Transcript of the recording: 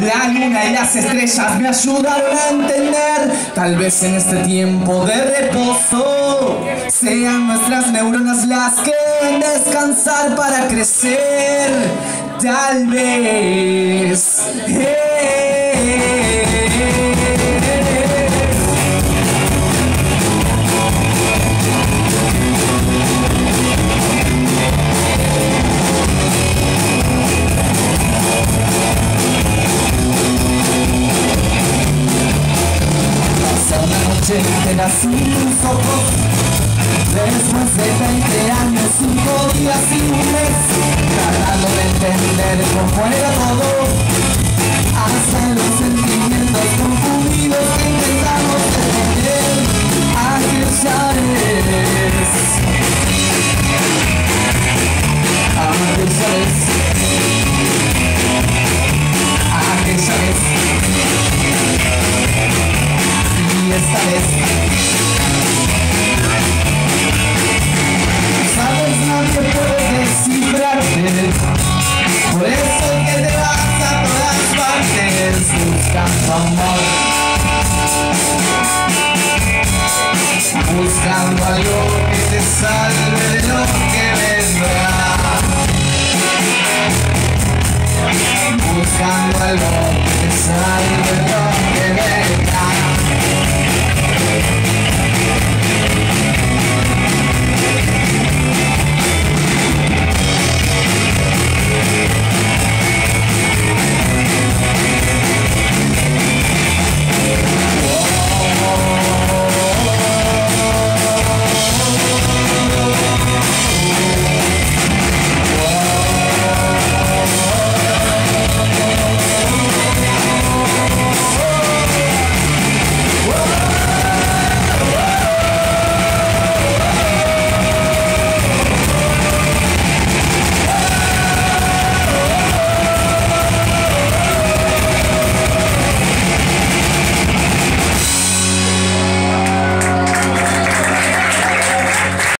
La luna y las estrellas me ayudaron a entender. Tal vez en este tiempo de reposo sean nuestras neuronas las que descansar para crecer. Tal vez. Sin sus ojos. Después de 20 años, 5 días y un mes. Tratando de entender cómo era todo vez Sabes, nadie puede descifrarte Por eso que te vas a todas partes Buscando amor Buscando algo que te salve de lo que vendrá Buscando algo que te salve lo